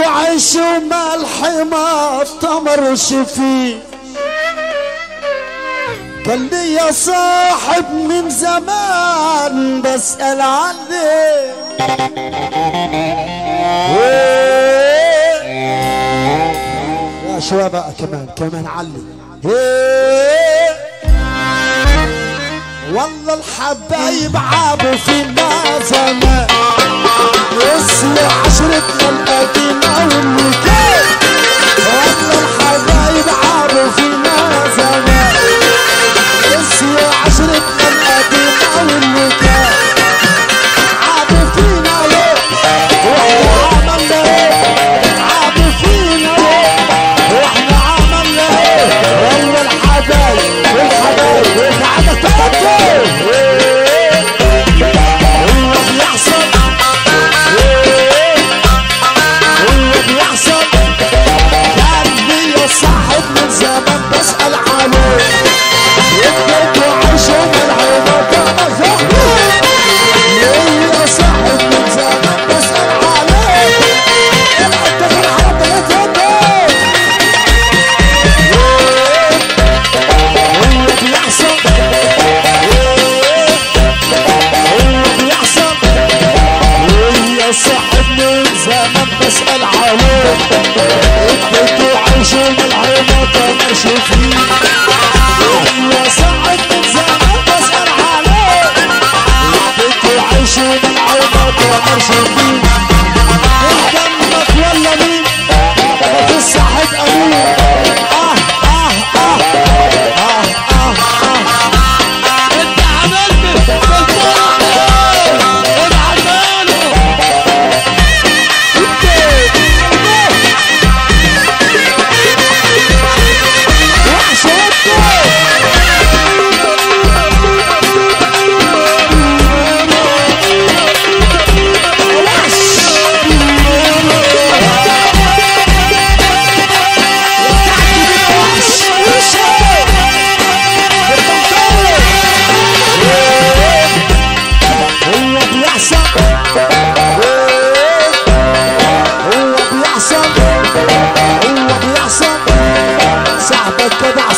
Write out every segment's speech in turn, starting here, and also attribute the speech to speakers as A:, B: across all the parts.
A: تعيش مع الحمار تمر شفي. قال لي يا صاحب من زمان بسأل عني. إيه. يا شوية بقى كمان كمان علي. إيه. والله الحبايب عابوا فينا زمان. وصلوا عشرتنا القديمة اثبتوا عوشوا بالعينة تمشوا فيه من زمان بسأل عليه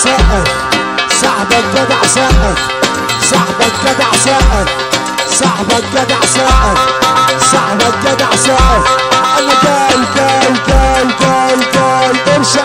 A: جدع صاحبك جدع ساقط صاحبك جدع ساقط صاحبك جدع ساقط صاحبك جدع ساقط أنا جاي جاي جاي جاي جاي برشا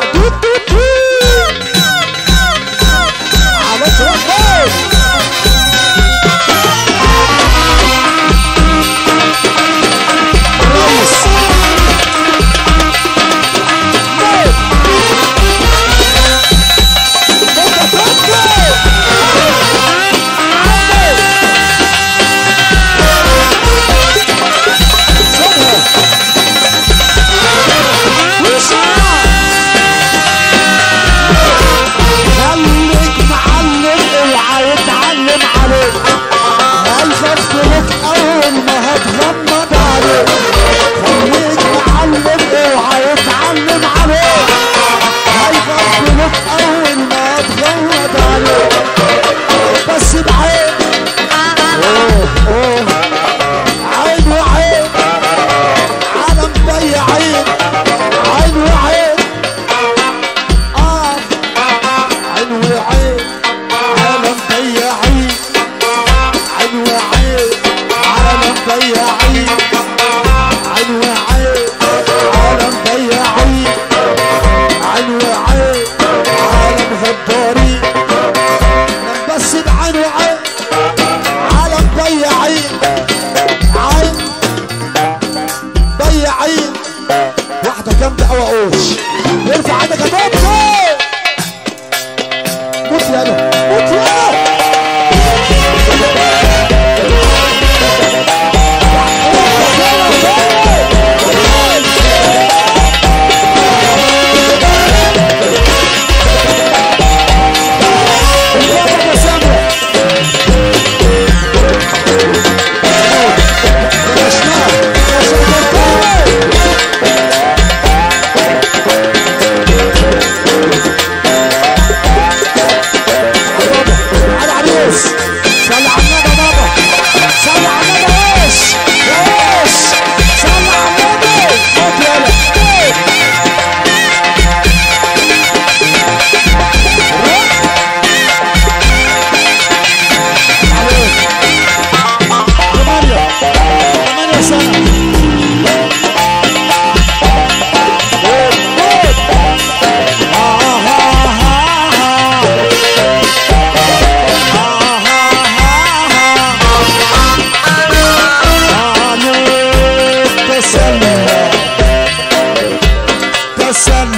A: حسن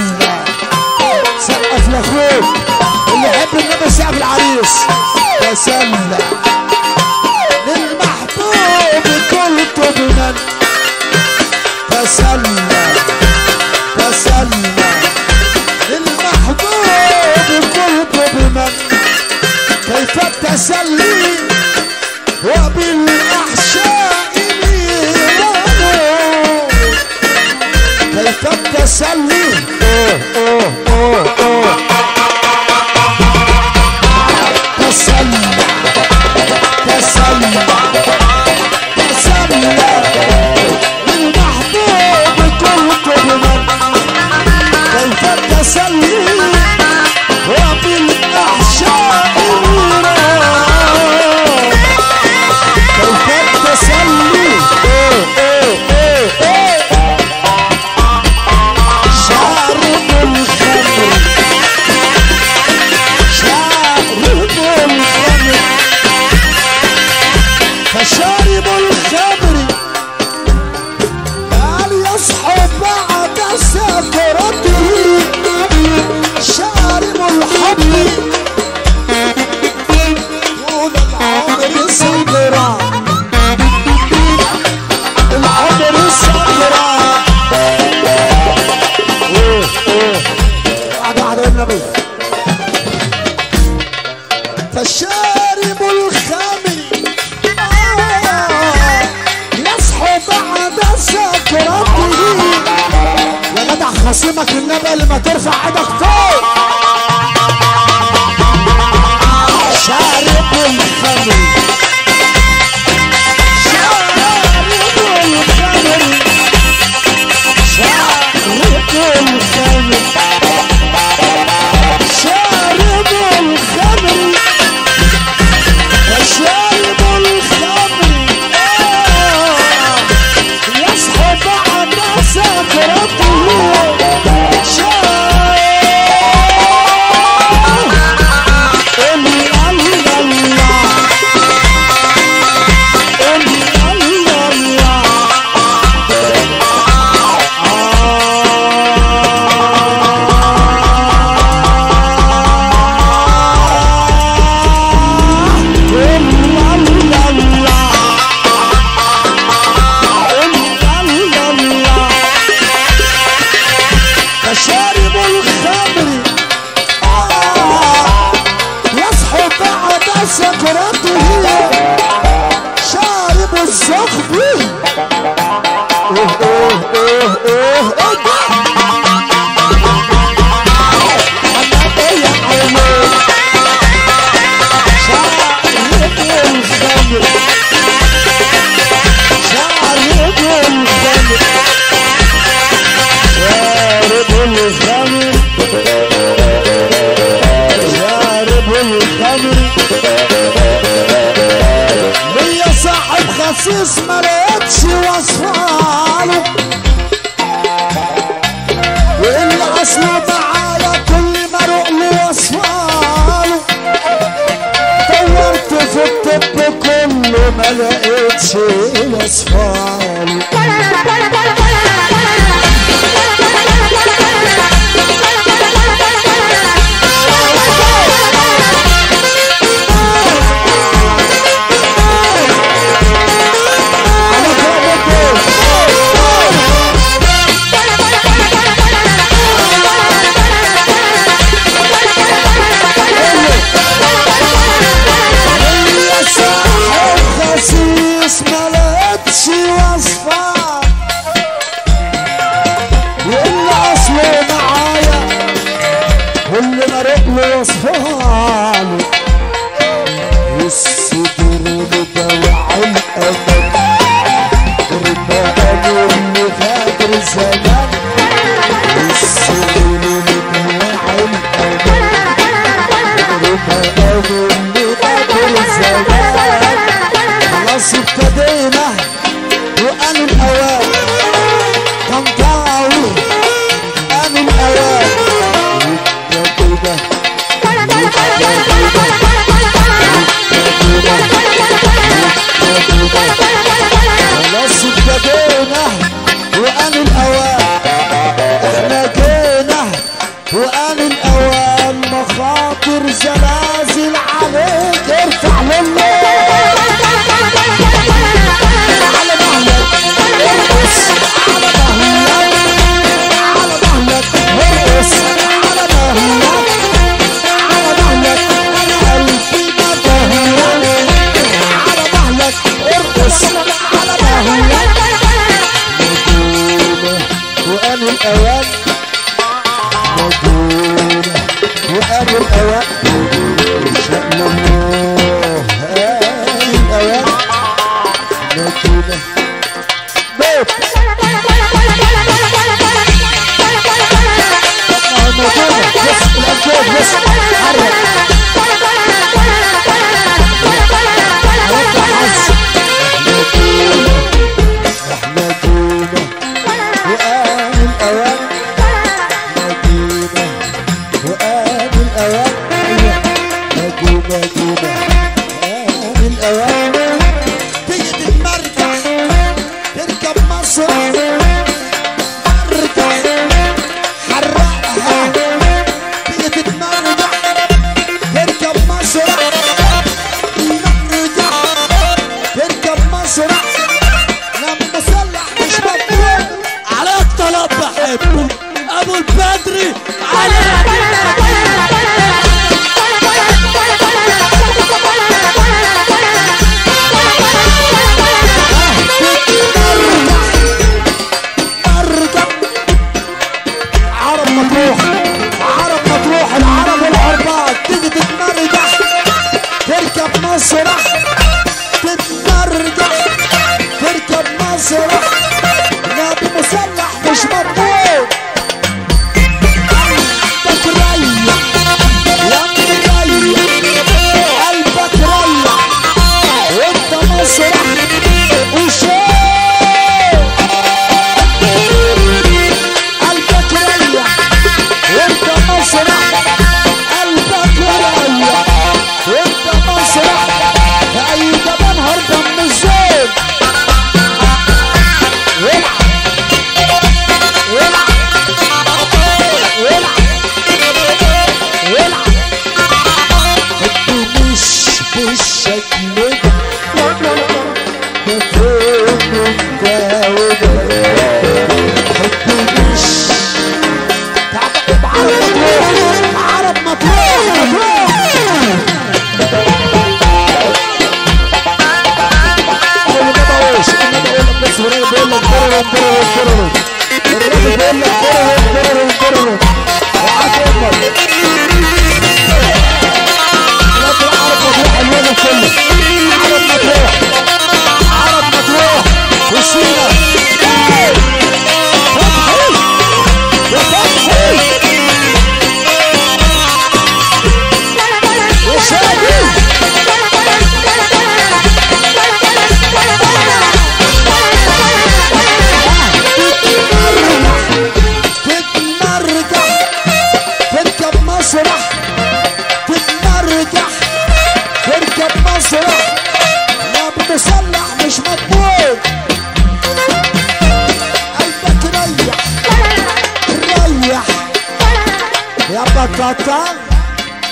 A: سقف لاخوك اللي يحب النبي سقف العريس تسلى للمحبوب كل طبنا تسلى تسلى للمحبوب كل طبنا كيف وبالأحشاء salute. النبي فالشارب الخمر آه يصحو بعد سكرته. يا جدع خصيمك النبي ما ترفع إيدك عزيز مالتش وصفاله واللي اصله تعالى كل مروق له وصفاله دورت في الطب كله ما لقيتش وصفاله وقال الأوان مخاطر زلازل عليك ارفع لله Alright. مسرح بنرجح نركب مسرح لا بنصلح مش مضمون قلبك ريح. ريح. يا بطاطا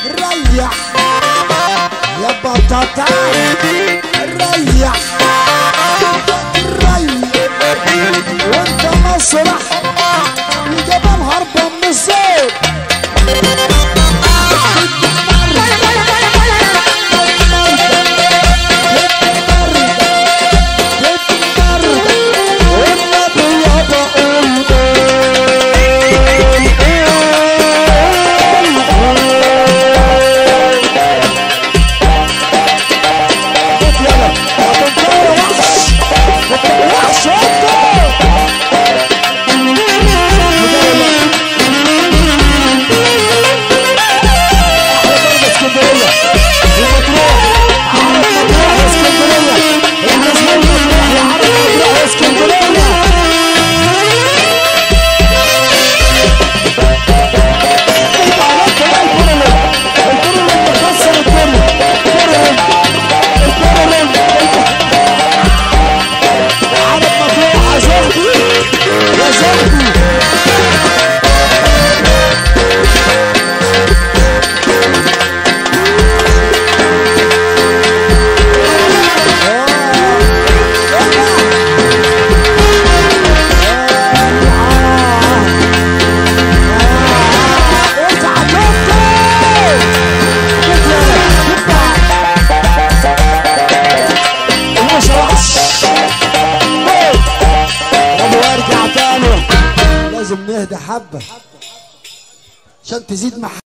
A: ريح. يا بطاطا ريح. ريح. وانت مسرح. تزيد محبه